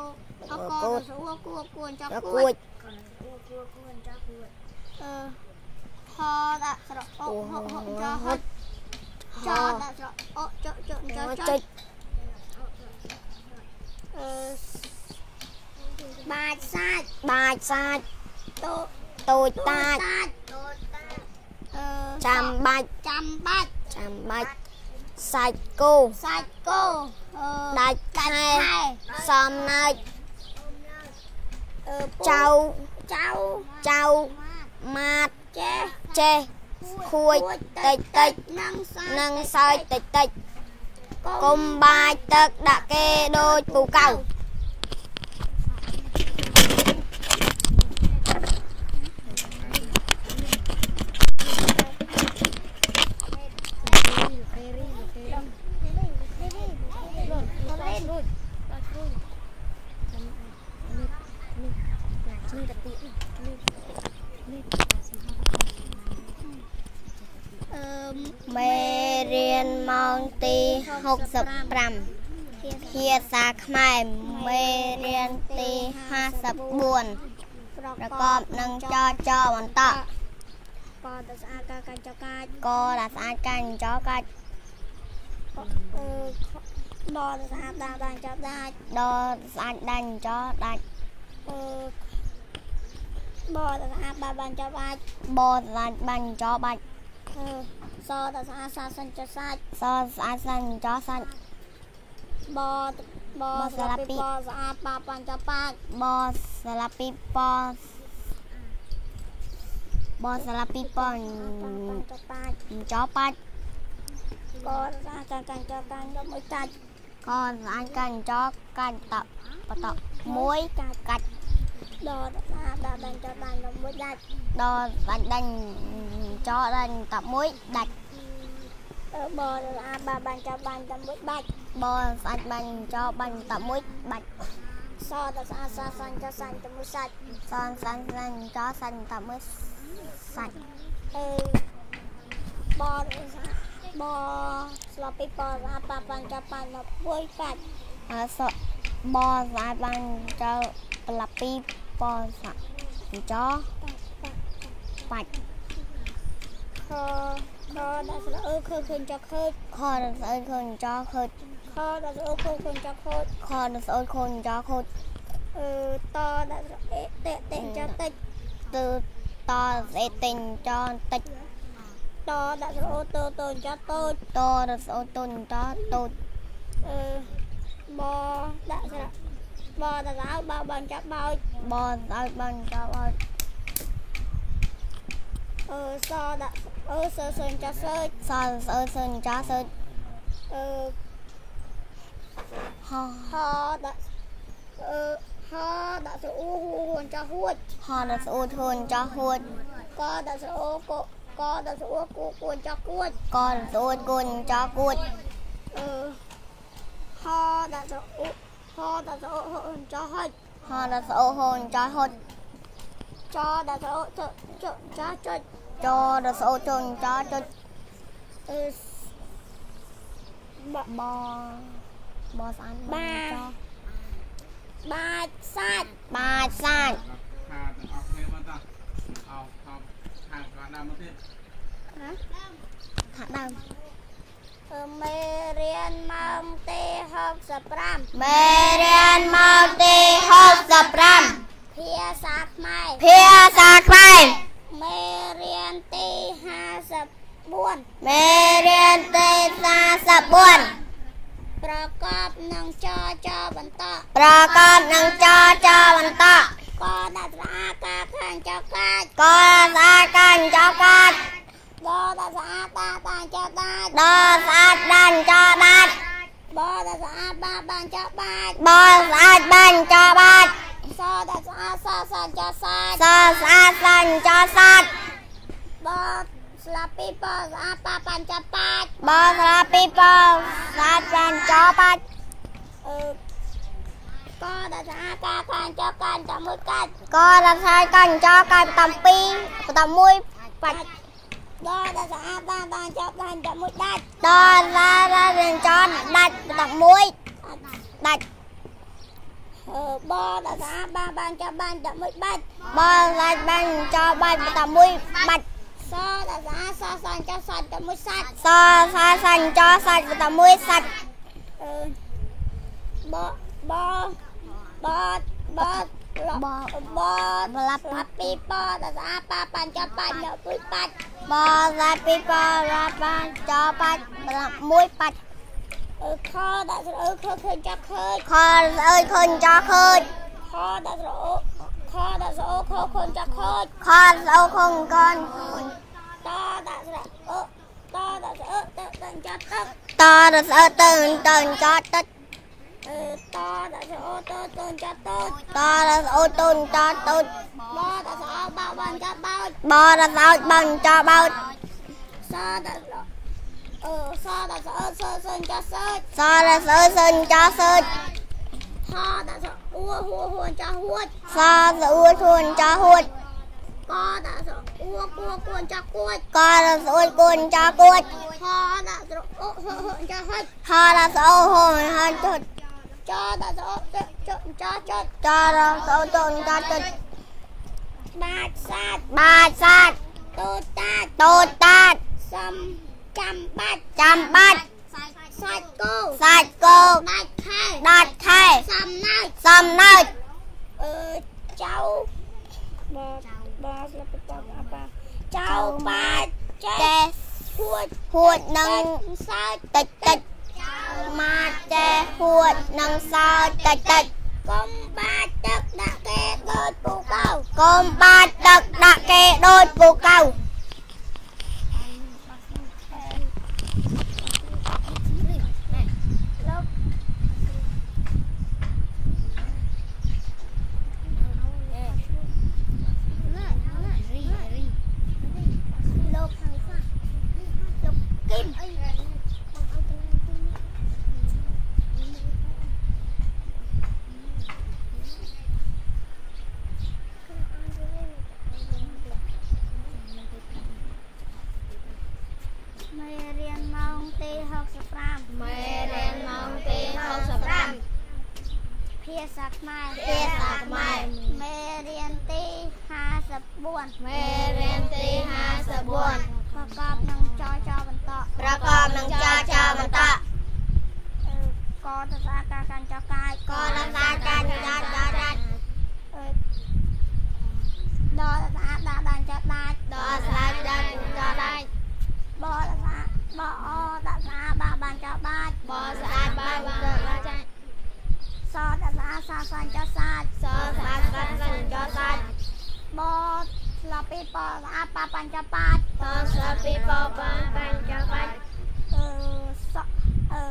អកដល់ស្អួគួគួនចចគួគួចចអឺ ហដាក់ស្រអូហូហូចហូចហចដាក់ស្រអូចចចចចុចអឺចបាច់សាច់បាច់សាច់តូចតូចតាចសាច់អឺ ចាំបាច់ចាំបាច់ចាំបាច់សាច់គោសាច់គោអឺដាច់ខែខែសំណើចអឺពូចៅចៅចៅម៉ាត់ចេះចេះខួចតិចតិចនឹងសាច់និងសើចតិចតិចកុំបាច់ទឹកដាក់គេដូចពូកៅ អឺ មេរៀនម៉ោងទី 65ភាសាខ្មែរមេរៀនទី54ប្រកបនឹងចចបន្តកតស្អាតការកាច់ចកាច់កដាក់ស្អាតកាញ់ចកាច់អឺដកស្អាតដាដាចាប់ដាច់ដល់ស្អាតដាញ់ចដាច់អឺបតស្អាតបាបានចាប់ដាច់បស្អាតបាញ់ចបាច់អឺ សតស្អាតសាសិនចសាច់សស្អាតសាញ់ចសាច់បតបស្លាពីបស្អាតបាបានចាប់បាច់បស្លាពីពបស្លាពីពបានចាប់បាច់ចបាច់បតស្អាតការកាច់ចកាច់ដល់មួយកាច់កស្អាតកាញ់ចកាច់តបតមួយកាច់ កាច់ដកស្អាតដាដាចាប់ដាច់ដល់មួយដាច់ដល់ដាច់ដាញ់ចដាញ់តមួយដាច់អឺបតស្អាតបាបានចាប់បានដល់មួយបាច់បស្អាតបាញ់ចបាញ់តមួយបាច់សតស្អាតសាសិនចសាច់ទៅមួយសាច់សនសាញ់សាញ់ចសាញ់តមួយសាច់អឺបតស្អាតបស្លាពីបស្អាតបាបានចាប់បានដល់មួយកាច់អសបស្អាតបាញ់ចប្លាពី បស្អាតចបាច់ខខដាក់ស្លាអឺឃើញឃើញចឃើញខដល់ស្អើឃើញចខើចខដាក់ស្អឺឃើញឃើញចឃើញខដល់ស្អើឃើញចខូចអឺតដាក់ស្អេតេតេចតិចទៅតស្អេទិញចតិចតដាក់ស្អឺតូតូចតូចតដល់ស្អើទុនចតូចអឺបដាក់ស្លា បដាក់ស្អើបបានចាប់បោចបស្អើបាញ់ចបអត់អឺសដាក់អឺសើសើចសើចសនស្អើសើចសើចអឺហហដាក់អឺហដាក់ស្អឺហួនចហួចហដល់ស្អើធួនចហួចកដាក់ស្អឺកកដាក់ស្អឺគូគួនចគួចកដល់ស្អើគុនចគួចអឺហដាក់ស្អឺ ហដាក់ស្អឺហួនចហុចហដល់ស្អើហូនចហុចចដាក់ស្អឺចចចចុចចដល់ស្អើជន់ចចុចអឺបបបស្អាតបាចបាច់សាច់បាច់សាច់ខាទាំងអស់គ្នាមកតោះអោខំខាងគាត់ដល់មកទៀតណាថាដើមអឺ មេរៀនម៉ោងទី65មេរៀនមកទី65ភាសាខ្មែរភាសាខ្មែរមេរៀនទី54មេរៀនទី44ប្រកបនឹងចចបន្តប្រកបនឹងចចបន្តកដាក់ស្អាតការខាងចកាច់កស្អាតកាញ់ចកាច់ ដដាក់ស្អាតតាតាចដាច់ដល់ស្អាតដាញ់ចដាច់បដាក់ស្អាតបាបានចបាច់បស្អាតបាញ់ចបាច់សដាក់ស្អាតសាសាចសាច់សស្អាតសាញ់ចសាច់បស្លាពីបស្អាតបាបានចបាច់បស្អាតពីបស្អាតបាញ់ចបាច់អឺកដាក់ស្អាតការខាងចកាច់តមួយកាច់កដល់ស្អាតកាញ់ចកាច់បន្ត2បន្ត1បាច់ ដដាក់ស្អាតតាតាចដាច់តមួយដាច់ដល់ស្អាតរៀងចដាច់បន្ត1ដាច់អឺបដាក់ស្អាតបាបានចបានតមួយបាច់បស្អាតបាញ់ចបាច់បន្ត1បាច់សដាក់ស្អាតសាសាចសាច់តមួយសាច់សស្អាតសាញ់ចសាច់បន្ត1សាច់អឺបបបប តបបតបលាប់ពីបតសាប៉ាប៉ាន់ចាប់បាច់ដល់ពុយបាច់បសាពីបរ៉ាប៉ាន់ចាប់បាច់បលាប់មួយបាច់អឺខដាក់ស្រអើខឃើញចាប់ឃើញខអើយឃើញចាប់ឃើញខដាក់ស្រអើខដាក់ស្រអើខឃើញចាប់ឃើញខស្រអើខងកនតដាក់ស្រអើតដាក់ស្រអើទៅទៅចាប់ទឹកតដាក់ស្រអើទៅទៅចាប់ទឹក អឺតដាក់ស្រអើទៅទៅចាប់តូចតដាក់ស្រអើទៅចាប់តូចបដាក់ស្រអើបោបានចាប់បោចបដាក់ស្រអើបានចាប់បោចសដាក់ស្រអើអឺសដាក់ស្រអើសើសិនចាប់សើចសដាក់ស្រអើសិនចាប់សើចហដាក់ស្រអួហួហួចាប់ហួចសស្រអួធួនចាប់ហួចកដាក់ស្រអួគួគួនចាប់គួចកដាក់ស្រអួគួនចាប់គួចហដាក់ស្រអួហួហួចាប់ហុចហដាក់ស្រអួហួហួចុ ចចដាក់ស្រអួចុចចុចចចុចចដាក់ស្រអួចុចចចុចបាច់សាច់បាច់សាច់តូចតាចតូចតាចសំចាំបាច់ចាំ បាច់សាច់គោសាច់គោដាច់ខែដាច់ខែសំណើចសំណើចអឺចៅបាទបាទស្លាប់ទៅតអាប៉ាចៅបាទចេះហួចហួចនឹងសើចតិចតិចម៉ាចេះហួចនឹងសើចតិចតិចកុំបាច់ទឹកដាក់គេដូចពូកៅកុំបាច់ទឹកដាក់គេដូចពូកៅលោកខាងសាលោកគឹមមេរៀនម៉ោងទី65មេរៀនម៉ោងទី65ភាសា ខ្មែរភាសាខ្មែរមេរៀនទី54មេរៀនទី54ប្រកបនឹងចចបន្តប្រកបនឹងចចបន្តកតសាការកាន់ចកាយកតសាការចកាចដាច់ដល់សាដាក់ដាច់ចដាច់ដល់សាដាក់ច សាសាសាញ់ចសាច់សសាសាសាញ់ចសាច់បស្លាពីបស្អាតបាបានចបាច់បស្លាពីបបានបានចបាច់អឺសអឺ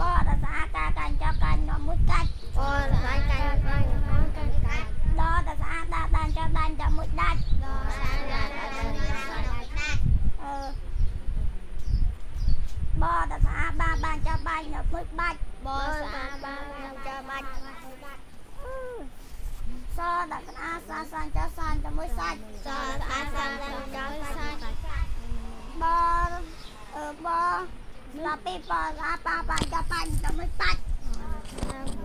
កដាក់សាការកាន់ចកាន់នំមួយកាច់បស្អាតកាន់កាន់កាន់កាច់ដល់ដាក់សាដាក់ដានចដានចមួយដាច់ដល់សាដាក់ដានចដាច់អឺបតសាបាបានចាប់បាច់នៅមួយបាច់បសាបាបានចាប់បាច់ស ដាក់ស្អាសាសានចាសានជាមួយសាច់សស្អាសានចាសាច់បអឺបឡាពីបសាបាបានចាប់បាច់ជាមួយបាច់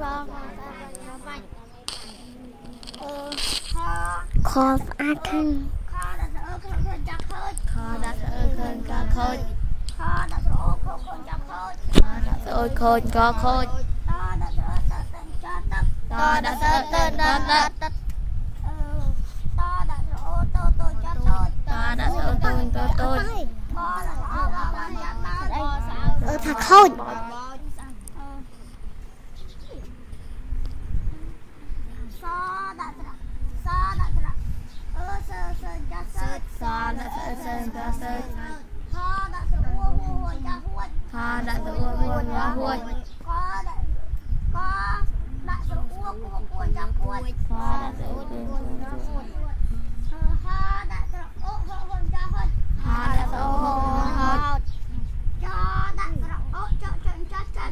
បបានចាប់បាច់អឺខខស្អាតខាងខដាក់ស្អើឃើញចាក់ឃើញខដាក់ស្អើឃើញកាឃើញខដាក់ស្អើឃើញចាក់ឃើញ Ôi khôi có khôi តដាក់ស្អើតតចាទឹក To đã sơ tơ tơ tơ អឺ អឺថាខូច សដាក់ត្រាសដាក់ត្រាអឺសើសើចាសើ To đã sơ sơ tơ sơ ខដាក់ស្អួហួចាហួច To đã sơ ua ua ua huôi កដាក់កដាក់ស្អួគួគួចាគួច To đã sơ ua ua ua huôi ហដាក់ត្រអូហហនចាហត់ To đã sơ ua ua huôi ចដាក់ត្រអូចចច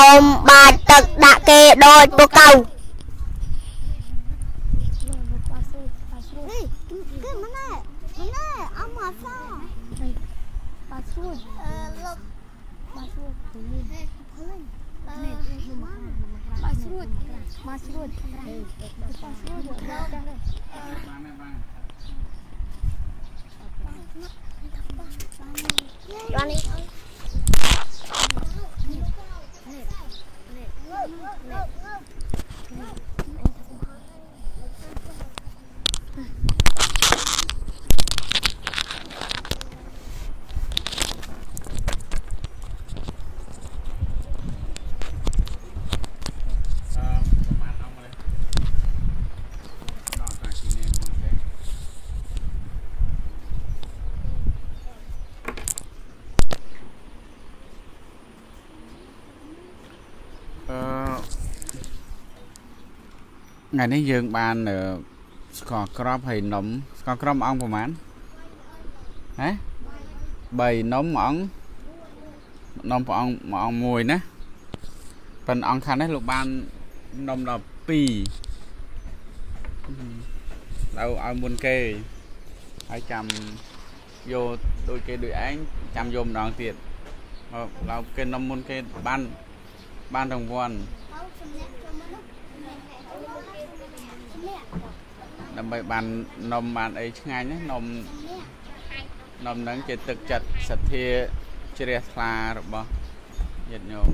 កុំបាច់ទឹក ដាក់គេដូចពូកៅ Cái mana? Mana? Amma sa. Pasrud. Eh, lok. Pasrud. Pasrud. Pasrud. Pasrud. បាននេះ អឺប្រហែលអង្គមកនេះដល់តាគីនេះមកទេអឺ ថ្ងៃនេះយើងបានអឺស្ករក្របហើយនំស្ករក្របមួយអង្គប្រហែលហ៎3នំមួយអង្គនំព្រះអង្គមួយអង្គមួយណាប៉ុន្តែអង្គខាងនេះលោកបាននំដល់2ដល់ឲ្យមុនគេហើយចាំយកដូចគេដូចឯងចាំយកម្ដងទៀតមកដល់គេនំមុនគេបានបានរង្វាន់ ដើម្បីបាននំបានអីឆ្ងាញ់ណានំនំហ្នឹងជាទឹកចិត្តសទ្ធាជ្រះថ្លារបស់ញាតិញោម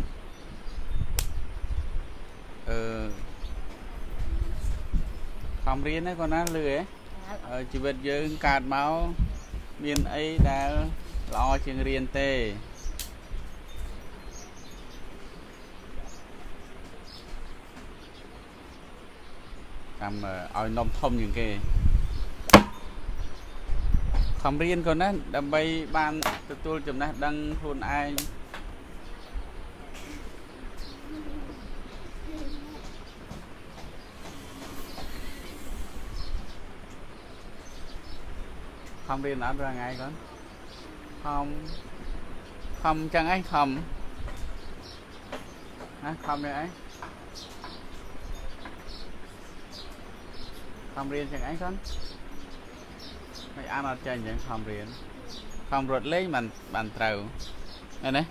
អឺខំរៀនណាគាត់ណាលឺហ៎អឺជីវិតយើងកើតមកមានអីដែលល្អជាងរៀនទេ តាមអឺឲ្យនំធំជាងគេខំរៀនគាត់ណាដើម្បីបានទទួលចំណេះដឹងខ្លួនឯង không đi nữa ra ngày con không không chân ấy không hả không đây ấy không riêng chân ấy con mày ăn ở trên vẫn không riêng không rụt lấy mình bàn trầu đây này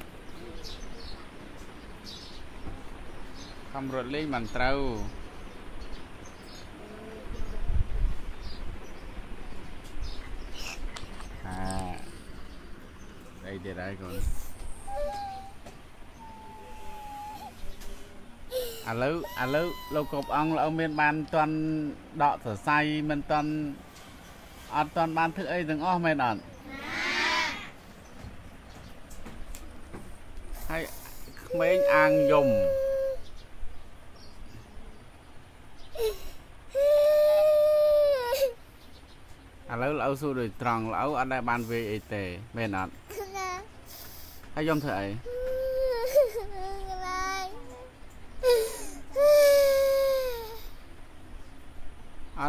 không rụt lấy bàn trầu អាអីទៀតហើយកូន ឥឡូវឥឡូវលោកកបអង្គលោកមានបានតន់ដកសរសៃមិនតន់អត់តន់បានធ្វើអីទាំងអស់មែនអត់ហើយក្មេងអាងយំឥឡូវលោកសួរដូចត្រង់លោកអត់ដែលបានវាយអីទេមែនអត់ហើយយំធ្វើអី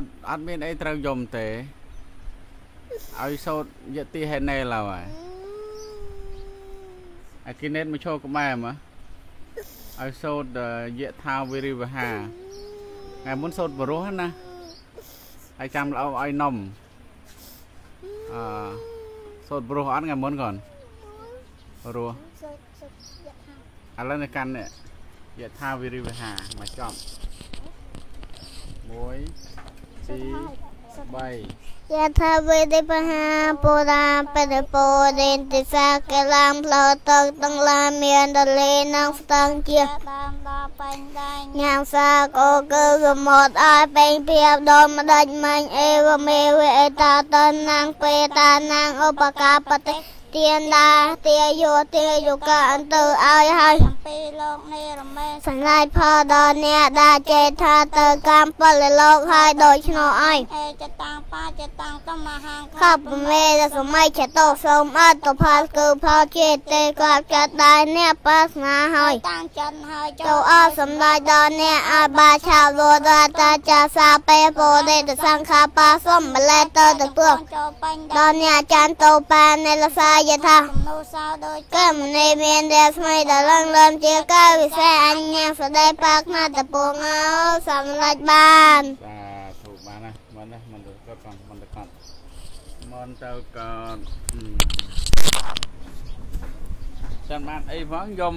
ត់អត់មានអីត្រូវយំទេឲ្យសោតយតិហេណេលហើយអាគីណេតមកឈរក្បែរមកឲ្យសោតយៈថាវិរិវហាថ្ងៃមុនសោតបរោះណាហើយចាំល្អឲ្យនំអឺសូត្រព្រោះអត់ថ្ងៃមុនก่อนព្រោះឥឡូវនៅកាន់នេះយថាវិរិវហាមកចប់1 2 3 យថាវេទិបហាពុរាបរិពោរេនតិសាកលាមផ្លោតកទាំងឡានមានដលេនឹងស្តង់ជាតាមដល់ពេញដែងញ៉ាំសាកោគឺកមត់ឲ្យពេញព្រៀបដល់ម្ដេចមាញ់អេវមេវេតាតនាងពេតានាងឧបកាបតិ ទានដាទាយោទាយុកអន្តើឲ្យហើយពីលោកនេះរមែសង្លាយផលដល់អ្នកដែលចេះថាទៅកម្មពលលោកហើយដូច្នោះឲ្យអេចតាំងបាចតាំងតមហាខបមេរសម័យចតោសូមអត្តផលគឺផលចេទេគាត់កាត់ដែរអ្នកបាសនាហើយតាំងចិនហើយចូលអសម្ដេចដល់អ្នកឲ្យបាឆាវរតាចាសាពេពោដេតសង្ខាបាសុំម្លេតទៅទៅព្រោះដល់អ្នកចាន់តោប៉ានៃលសាយយថានូសោដូចកែមនីមានតែថ្មីដល់ឡើងលើមជាកាយវិសេសអញ្ញាស្ដីបាក់ណាតពងអោសម្រេចបានបាទធូបបានណាមិនណាមិនទៅកត់ផងមិនទៅកត់មិនទៅកត់ចាំបានអីផងយំ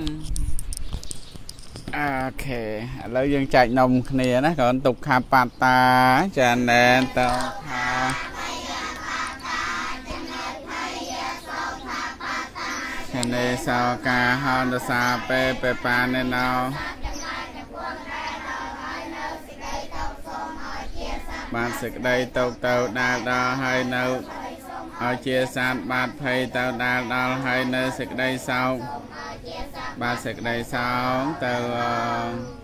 អូខេឥឡូវយើងចែកនំគ្នាណាកូនទុកខាប៉ាតាចាណែនតខា ឆនេសោកាហោនសាពេពេប៉ាណេណោបានសេចក្តីទៅទៅដាលដល់ហើយនៅឲ្យជាសាទបាតភ័យទៅដាលដល់ហើយនៅសេចក្តីសោកបានសេចក្តីសោកទៅអ